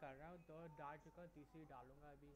कर रहा हूँ तो डाल चुका तीसरी डालूँगा अभी।